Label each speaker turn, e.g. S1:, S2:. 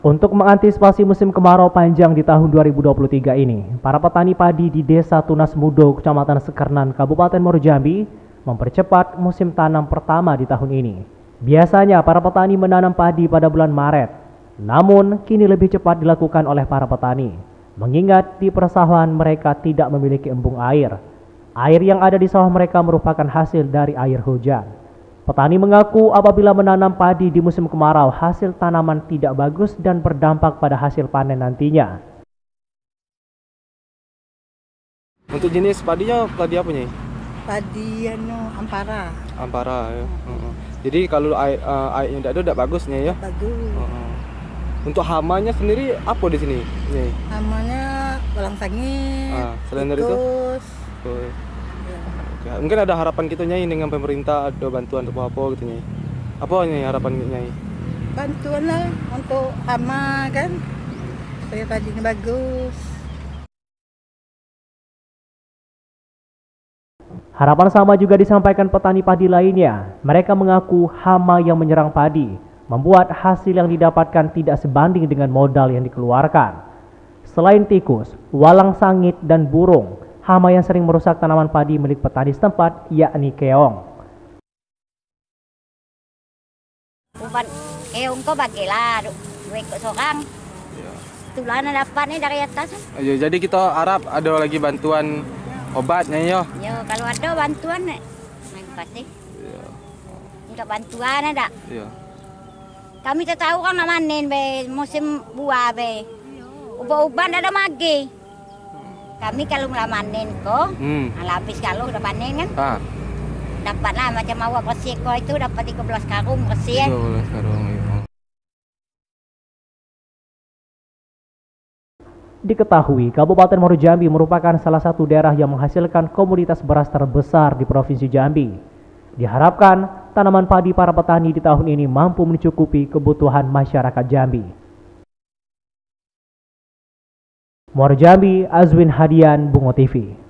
S1: Untuk mengantisipasi musim kemarau panjang di tahun 2023 ini, para petani padi di Desa Tunas Mudo, Kecamatan Sekernan, Kabupaten Muarajambi mempercepat musim tanam pertama di tahun ini. Biasanya para petani menanam padi pada bulan Maret, namun kini lebih cepat dilakukan oleh para petani, mengingat di persawahan mereka tidak memiliki embung air. Air yang ada di sawah mereka merupakan hasil dari air hujan. Petani mengaku apabila menanam padi di musim kemarau, hasil tanaman tidak bagus dan berdampak pada hasil panen nantinya.
S2: Untuk jenis padinya padi apa nih?
S3: Padi anu ampara.
S2: Ampara ya. Heeh. Jadi kalau air uh, airnya tidak ada tidak bagusnya ya.
S3: Bagus.
S2: Heeh. Untuk hamanya sendiri apa di sini? Nih.
S3: Namanya balang sangit.
S2: Ah, selain dari itu?
S3: tikus.
S2: Oke. Mungkin ada harapan kita nyai dengan pemerintah ada bantuan atau apa gitu nyai. Apa nyai harapan nyai?
S3: Bantuan lah untuk hama kan. Supaya padinya bagus.
S1: Harapan sama juga disampaikan petani padi lainnya. Mereka mengaku hama yang menyerang padi membuat hasil yang didapatkan tidak sebanding dengan modal yang dikeluarkan. Selain tikus, walang sangit, dan burung, hama yang sering merusak tanaman padi milik petani setempat yakni keong.
S4: Uban keong ko bagilah duit ko sorang.
S2: Ya.
S4: Itulah na dapat ni dari atas.
S2: Ya, jadi kita harap ada lagi bantuan obatnya ya.
S4: Yo kalau ada bantuan ni. Nah, pasti
S2: Ya.
S4: minta bantuan ada.
S2: Ya.
S4: Kami tak tahu kan nak manen be musim buah be. Uban-uban ada magi. Kami kalau mula manen ko,
S2: Hmm.
S4: nah, habis kalau udah panen kan,
S2: Ah,
S4: dapatlah macam awak bersih ko itu dapat 13 karung bersih. Eh.
S2: 13 karung ya.
S1: Diketahui, Kabupaten Muaro Jambi merupakan salah satu daerah yang menghasilkan komoditas beras terbesar di Provinsi Jambi. Diharapkan tanaman padi para petani di tahun ini mampu mencukupi kebutuhan masyarakat Jambi. Muaro Jambi, Azwin Hadian, Bungo TV.